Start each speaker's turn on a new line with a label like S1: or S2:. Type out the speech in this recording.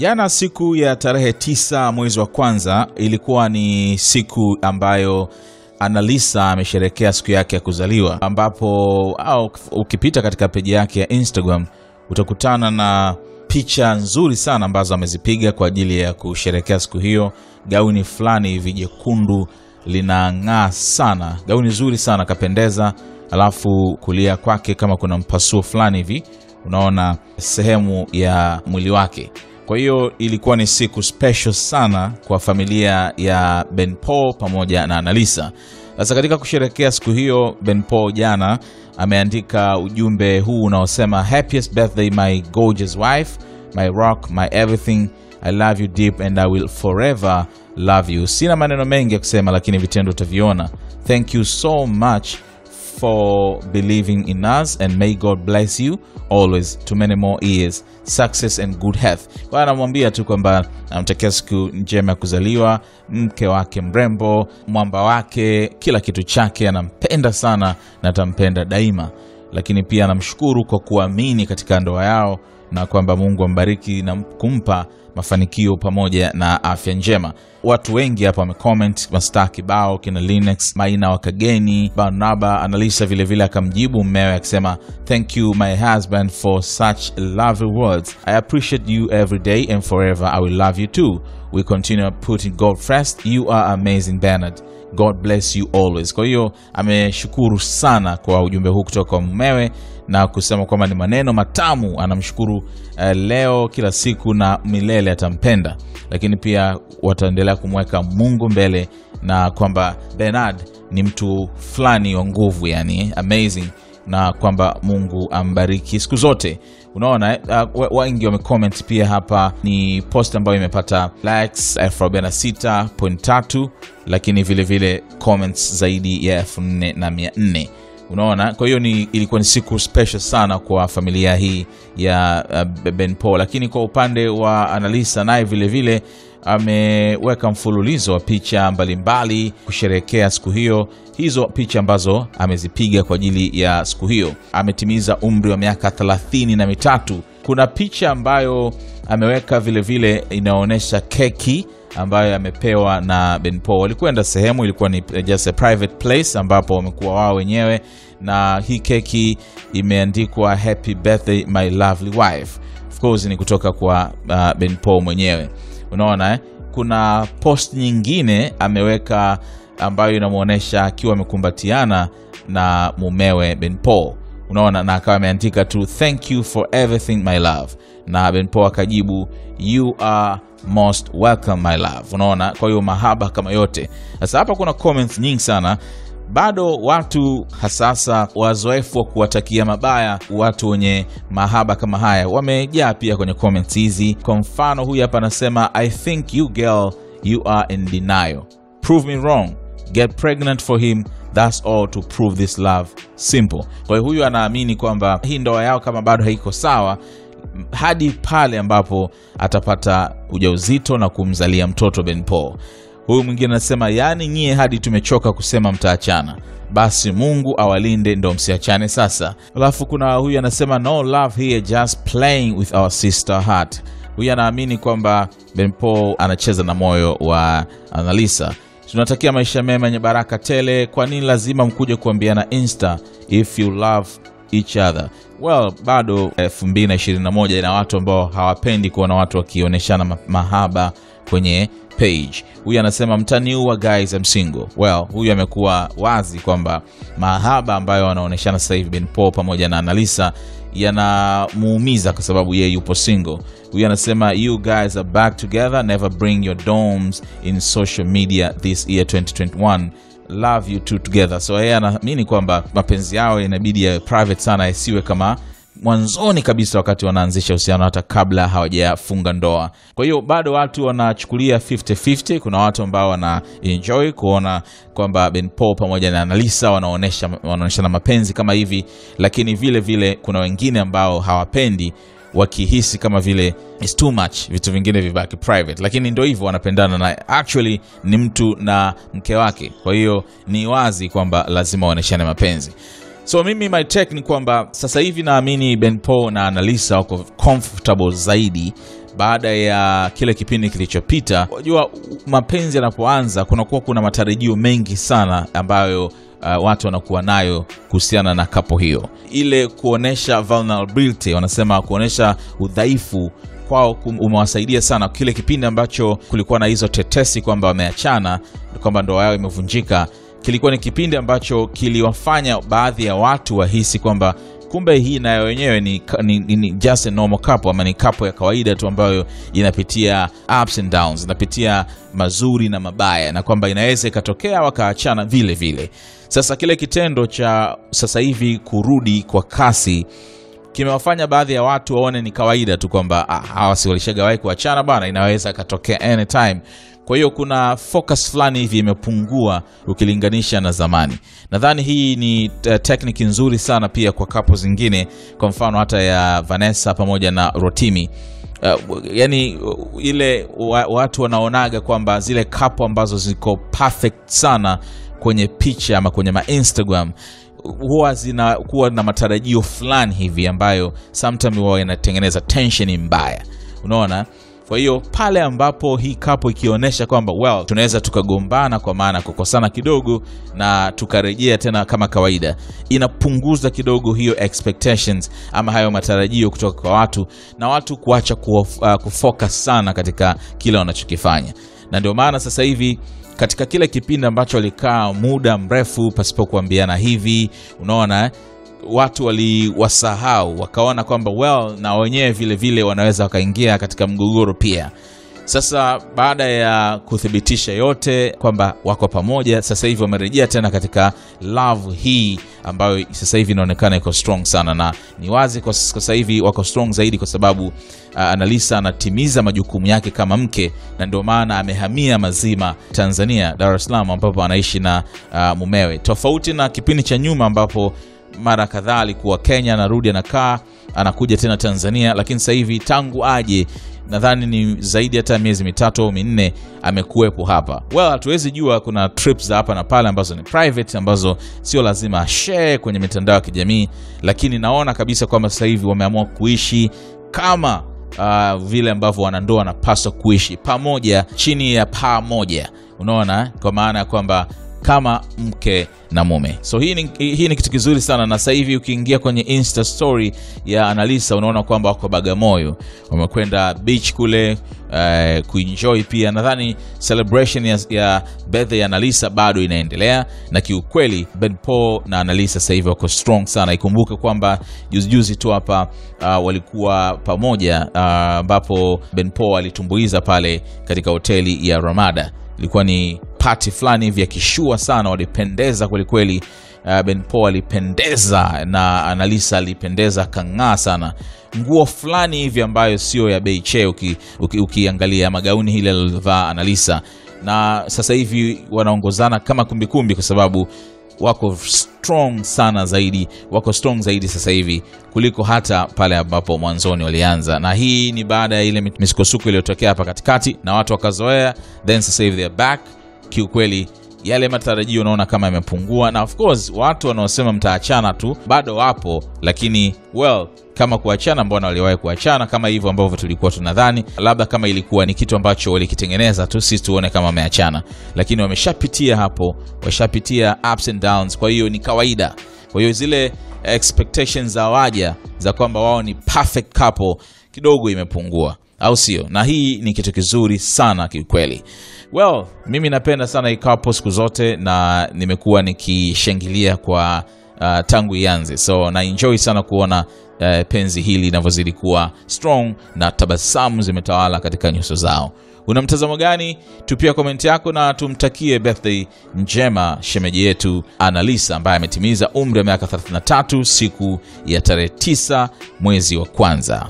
S1: Jana siku ya tarehe tisa mwezi wa kwanza ilikuwa ni siku ambayo Analisa amesherekea siku yake ya kuzaliwa, ambapo au ukipita katika peji yake ya Instagram utakutana na picha nzuri sana ambazo amezipiga kwa ajili ya kusherekea siku hiyo. Gauni fulani hivi jekundu linang'aa sana, gauni zuri sana, kapendeza. Alafu kulia kwake kama kuna mpasuo fulani hivi, unaona sehemu ya mwili wake. Kwa hiyo ilikuwa ni siku special sana kwa familia ya Ben Paul pamoja na Analisa. Sasa katika kusherekea siku hiyo, Ben Paul jana ameandika ujumbe huu unaosema happiest birthday my gorgeous wife my rock my everything I love you deep and I will forever love you. Sina maneno mengi ya kusema, lakini vitendo utaviona. Thank you so much for believing in us and may God bless you always to many more years success and good health. Kwa anamwambia tu kwamba namtekea siku njema ya kuzaliwa mke wake mrembo, mwamba wake, kila kitu chake, anampenda sana na atampenda daima, lakini pia anamshukuru kwa kuamini katika ndoa yao na kwamba Mungu ambariki na kumpa mafanikio pamoja na afya njema. Watu wengi hapa wamecomment, mastaa kibao kina Linux, Maina wa Kageni, Barnaba, Analisa vilevile akamjibu mmewe akisema thank you my husband for such lovely words. I appreciate you every day and forever. I will love you too. We continue putting God first. You are amazing Bernard. God bless you always. Kwa hiyo ameshukuru sana kwa ujumbe huu kutoka kwa mumewe na kusema kwamba ni maneno matamu, anamshukuru uh, leo kila siku na milele atampenda, lakini pia wataendelea kumweka Mungu mbele na kwamba Bernard ni mtu fulani wa nguvu, yani amazing, na kwamba Mungu ambariki siku zote. Unaona uh, wengi wamecomment pia hapa. Ni post ambayo imepata likes elfu arobaini na sita point tatu lakini vilevile vile comments zaidi ya elfu nne na mia nne unaona. Kwa hiyo ni ilikuwa ni siku special sana kwa familia hii ya uh, Ben Paul, lakini kwa upande wa Analisa naye vile vile ameweka mfululizo wa picha mbalimbali kusherehekea siku hiyo. Hizo picha ambazo amezipiga kwa ajili ya siku hiyo, ametimiza umri wa miaka thelathini na mitatu. Kuna picha ambayo ameweka vilevile vile inaonyesha keki ambayo amepewa na Ben. Walikwenda sehemu, ilikuwa ni just a private place ambapo wamekuwa wao wenyewe, na hii keki imeandikwa happy birthday my lovely wife. Of course ni kutoka kwa uh, Ben mwenyewe. Unaona eh? Kuna post nyingine ameweka ambayo inamwonyesha akiwa amekumbatiana na mumewe Ben Paul, unaona, na akawa ameandika tu thank you for everything my love, na Ben Paul akajibu you are most welcome my love. Unaona, kwa hiyo mahaba kama yote. Sasa hapa kuna comments nyingi sana bado watu hasasa wazoefu wa kuwatakia mabaya watu wenye mahaba kama haya wamejaa pia kwenye comments hizi. Kwa mfano, huyu hapa anasema I think you girl you are in denial prove me wrong get pregnant for him that's all to prove this love simple. Kwa hiyo huyu anaamini kwamba hii ndoa yao kama bado haiko sawa hadi pale ambapo atapata ujauzito na kumzalia mtoto Ben Paul. Huyu mwingine anasema yaani, nyie hadi tumechoka kusema mtaachana, basi Mungu awalinde ndo msiachane sasa. Alafu kuna huyu anasema no love here just playing with our sister heart. Huyu anaamini kwamba Ben Paul anacheza na moyo wa Analisa. Tunatakia maisha mema yenye baraka tele. Kwa nini lazima mkuje kuambiana insta if you love each other? Well, bado 2021 ina watu ambao hawapendi kuona watu wakionyeshana mahaba kwenye page. Huyu anasema mtaniua guys, I'm single. Well, huyu amekuwa wazi kwamba mahaba ambayo wanaonyeshana sasa hivi Ben Paul pamoja na Analisa yanamuumiza kwa sababu yeye yupo single. Huyu anasema you guys are back together, never bring your doms in social media this year 2021 love you two together. So yeye anaamini kwamba mapenzi yao inabidi ya private sana, yasiwe kama mwanzoni kabisa wakati wanaanzisha uhusiano hata kabla hawajafunga ndoa. Kwa hiyo bado watu wanachukulia 50-50. Kuna watu ambao wana enjoy kuona kwamba Ben pamoja na analisa wanaonyeshana mapenzi kama hivi, lakini vile vile kuna wengine ambao hawapendi wakihisi kama vile is too much, vitu vingine vibaki private, lakini ndo hivyo wanapendana, na actually ni mtu na mke wake. Kwa hiyo ni wazi kwamba lazima waoneshane mapenzi. So mimi my take ni kwamba sasa hivi naamini Ben Paul na Analisa wako comfortable zaidi baada ya kile kipindi kilichopita. Unajua, mapenzi yanapoanza kunakuwa kuna matarajio mengi sana ambayo uh, watu wanakuwa nayo kuhusiana na kapo hiyo, ile kuonesha vulnerability, wanasema kuonesha udhaifu kwao umewasaidia sana. Kile kipindi ambacho kulikuwa na hizo tetesi kwamba wameachana, kwamba ndoa yao imevunjika, kilikuwa ni kipindi ambacho kiliwafanya baadhi ya watu wahisi kwamba kumbe hii nayo wenyewe ni, ni, ni just a normal ama ni kapo ya kawaida tu ambayo inapitia ups and downs, inapitia mazuri na mabaya, na kwamba inaweza ikatokea wakaachana vile vile. Sasa kile kitendo cha sasa hivi kurudi kwa kasi kimewafanya baadhi ya watu waone ni kawaida tu kwamba ah, hawa si walishagawahi kuachana bana, inaweza ikatokea anytime. Kwa hiyo kuna focus fulani hivi imepungua ukilinganisha na zamani. Nadhani hii ni technique tekniki nzuri sana pia kwa kapo zingine, kwa mfano hata ya Vanessa pamoja na Rotimi. Uh, yani ile wa, watu wanaonaga kwamba zile kapo ambazo ziko perfect sana kwenye picha ama kwenye ma Instagram huwa zinakuwa na matarajio fulani hivi ambayo sometimes huwa inatengeneza tension mbaya, unaona. Kwa hiyo pale ambapo hii kapo ikionyesha kwamba well, tunaweza tukagombana kwa maana kukosana kidogo na tukarejea tena kama kawaida, inapunguza kidogo hiyo expectations ama hayo matarajio kutoka kwa watu na watu kuacha uh, kufocus sana katika kile wanachokifanya, na ndio maana sasa hivi katika kile kipindi ambacho walikaa muda mrefu pasipo kuambiana hivi, unaona watu waliwasahau, wakaona kwamba well, na wenyewe vile vile wanaweza wakaingia katika mgogoro pia. Sasa baada ya kuthibitisha yote kwamba wako pamoja, sasa hivi wamerejea tena katika love hii ambayo sasa hivi inaonekana iko strong sana, na ni wazi kwa sasa hivi wako strong zaidi kwa sababu uh, Analisa anatimiza majukumu yake kama mke, na ndio maana amehamia mazima Tanzania, Dar es Salaam, ambapo anaishi na uh, mumewe, tofauti na kipindi cha nyuma ambapo mara kadhaa alikuwa Kenya, anarudi anakaa, anakuja tena Tanzania, lakini sasa hivi tangu aje nadhani ni zaidi hata miezi mitatu au minne amekuwepo hapa. Well, hatuwezi jua, kuna trips za hapa na pale ambazo ni private, ambazo sio lazima share kwenye mitandao ya kijamii, lakini naona kabisa kwamba sasa hivi wameamua kuishi kama uh, vile ambavyo wanandoa wanapaswa kuishi pamoja chini ya paa moja, unaona, kwa maana ya kwamba kama mke na mume. So hii ni, hii ni kitu kizuri sana, na sasa hivi ukiingia kwenye Insta story ya Analisa unaona kwamba wako Bagamoyo, wamekwenda beach kule uh, kuenjoy pia. Nadhani celebration ya, ya birthday ya Analisa bado inaendelea, na kiukweli Ben Paul na Analisa sasa hivi wako strong sana. Ikumbuke kwamba juzijuzi juzi tu hapa uh, walikuwa pamoja ambapo uh, Ben Paul alitumbuiza pale katika hoteli ya Ramada ilikuwa ni pati fulani hivi ya kishua sana, walipendeza kwelikweli. Uh, Ben Paul alipendeza na Analisa alipendeza kang'aa sana, nguo fulani hivi ambayo sio ya bei che ukiangalia, uki, uki magauni hili alilovaa Analisa, na sasa hivi wanaongozana kama kumbikumbi kwa sababu wako strong sana zaidi, wako strong zaidi sasa hivi kuliko hata pale ambapo mwanzoni walianza, na hii ni baada ya ile misukosuko iliyotokea hapa katikati na watu wakazoea, then sasa hivi they are back. Kiukweli yale matarajio unaona kama yamepungua, na of course watu wanaosema mtaachana tu bado wapo, lakini well kama kuachana, mbona waliwahi kuachana? Kama hivyo ambavyo tulikuwa tunadhani, labda kama ilikuwa ni kitu ambacho walikitengeneza tu sisi tuone kama wameachana, lakini wameshapitia hapo, washapitia ups and downs, kwa hiyo ni kawaida. Kwa hiyo zile expectations za waja za kwamba wao ni perfect couple kidogo imepungua, au sio? Na hii ni kitu kizuri sana kiukweli. Well, mimi napenda sana ikapo siku zote na nimekuwa nikishangilia kwa uh, tangu ianze, so na enjoy sana kuona uh, penzi hili linavyozidi kuwa strong na tabasamu zimetawala katika nyuso zao. Una mtazamo gani? Tupia komenti yako na tumtakie birthday njema shemeji yetu Analisa ambaye ametimiza umri wa miaka 33 siku ya tarehe 9 mwezi wa kwanza.